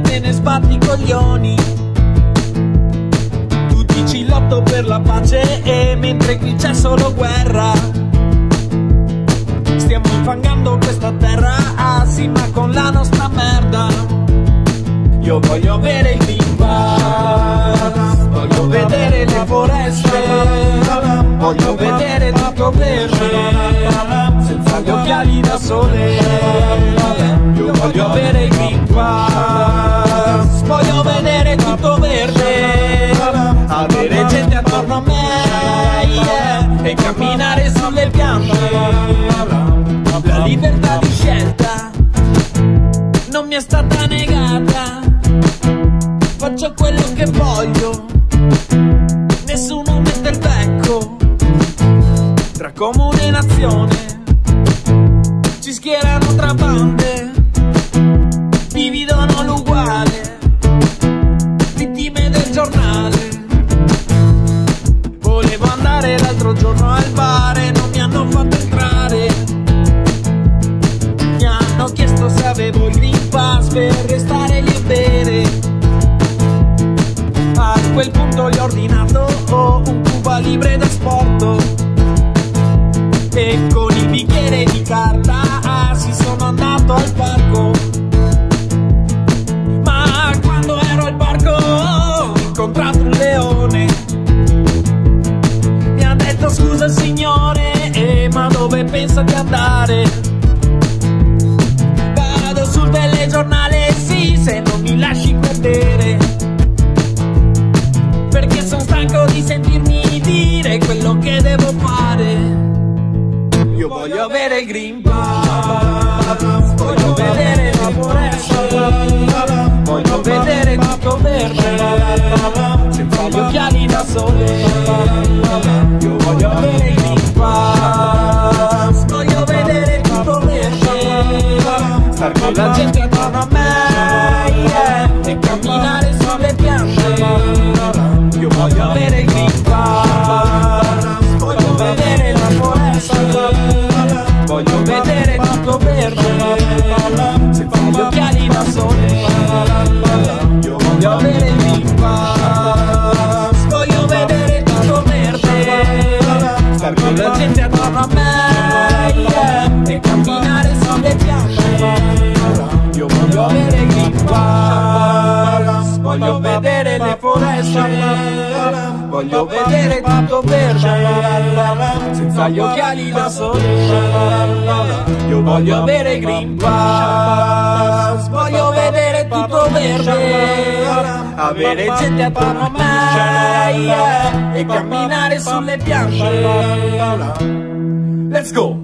te ne sbatti i coglioni. Tu dici lotto per la pace e mentre qui c'è solo guerra. Stiamo infangando questa terra, ah sì, ma con la nostra merda. Io voglio avere il Pass, voglio vedere le foreste, voglio vedere tutto verde, gli occhiali da sole. Io voglio avere Green Pass, voglio vedere tutto verde, avere gente attorno a me yeah, e camminare sulle piante. La libertà di scelta non mi è stata negata, faccio quello che voglio, nessuno mette il becco, tra comune e nazione ci schierano tra bande, dividono l'uguale, vittime del giornale. Volevo andare l'altro giorno al bar e non mi hanno fatto entrare. Mi hanno chiesto se avevo il Green Pass per restare lì a bere. A quel punto gli ho ordinato oh, un Cuba libre da sporto. E con il bicchiere di carta si sono andato al parco. Ma quando ero al parco ho incontrato un leone. Mi ha detto scusa signore, eh, ma dove pensa di andare? Vado sul telegiornale, sì, se non mi lasci vedere. Perché sono stanco di sentirmi dire quello che devo fare. Io voglio avere il Green Pass, voglio vedere la foresta, voglio vedere tutto verde, senza gli occhiali da sole. Io voglio avere il Pass, voglio vedere tutto verde, star con la gente sole. Io voglio avere Green Pass, voglio vedere tutto verde, star con la gente attorno a me yeah, e camminare sulle piante. Io voglio avere Green Pass, voglio vedere le foreste, voglio vedere tutto verde, senza gli occhiali da sole. Io voglio avere Green Pass, voglio vedere tutto verde, avere gente attorno a me e camminare sulle piante. Let's go!